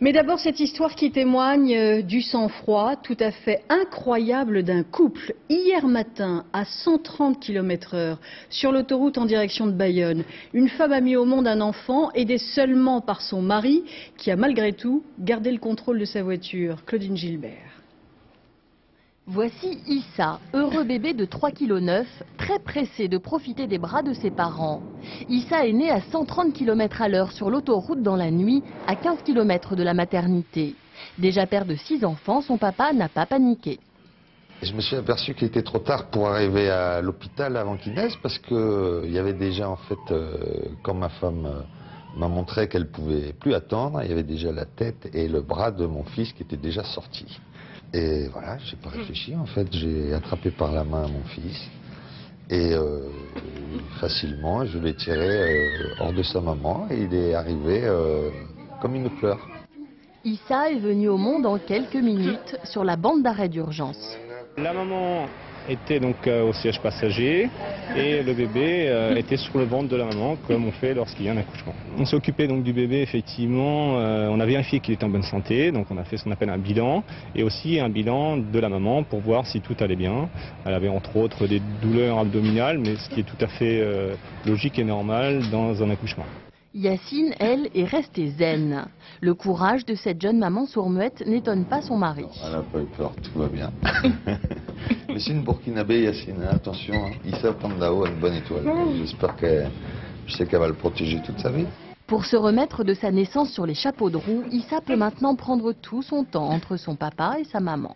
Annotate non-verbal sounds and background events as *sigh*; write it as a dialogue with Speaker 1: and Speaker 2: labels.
Speaker 1: Mais d'abord, cette histoire qui témoigne euh, du sang-froid tout à fait incroyable d'un couple. Hier matin, à 130 km heure, sur l'autoroute en direction de Bayonne, une femme a mis au monde un enfant, aidé seulement par son mari, qui a malgré tout gardé le contrôle de sa voiture. Claudine Gilbert.
Speaker 2: Voici Issa, heureux bébé de 3,9 kg, très pressé de profiter des bras de ses parents. Issa est né à 130 km à l'heure sur l'autoroute dans la nuit, à 15 km de la maternité. Déjà père de 6 enfants, son papa n'a pas paniqué.
Speaker 3: Je me suis aperçu qu'il était trop tard pour arriver à l'hôpital avant qu'il naisse parce qu'il euh, y avait déjà en fait, euh, quand ma femme euh, m'a montré qu'elle pouvait plus attendre, il y avait déjà la tête et le bras de mon fils qui étaient déjà sortis. Et voilà, j'ai pas réfléchi en fait, j'ai attrapé par la main mon fils et euh, facilement je l'ai tiré euh, hors de sa maman et il est arrivé euh, comme une fleur.
Speaker 2: Issa est venu au monde en quelques minutes sur la bande d'arrêt d'urgence.
Speaker 4: La maman était donc euh, au siège passager et le bébé euh, était sur le ventre de la maman comme on fait lorsqu'il y a un accouchement. On s'est occupé donc du bébé effectivement, euh, on a vérifié qu'il était en bonne santé, donc on a fait ce qu'on appelle un bilan et aussi un bilan de la maman pour voir si tout allait bien. Elle avait entre autres des douleurs abdominales mais ce qui est tout à fait logique et normal dans un accouchement.
Speaker 2: Yacine, elle, est restée zen. Le courage de cette jeune maman sourd-muette n'étonne pas son mari.
Speaker 3: Elle n'a pas eu peur, tout va bien. *laughs* Mais c'est une Burkinabé, Yacine, hein, attention. Hein. Issa Pandao a une bonne étoile. J'espère qu'elle, je sais qu'elle va le protéger toute sa vie.
Speaker 2: Pour se remettre de sa naissance sur les chapeaux de roue, Issa peut maintenant prendre tout son temps entre son papa et sa maman.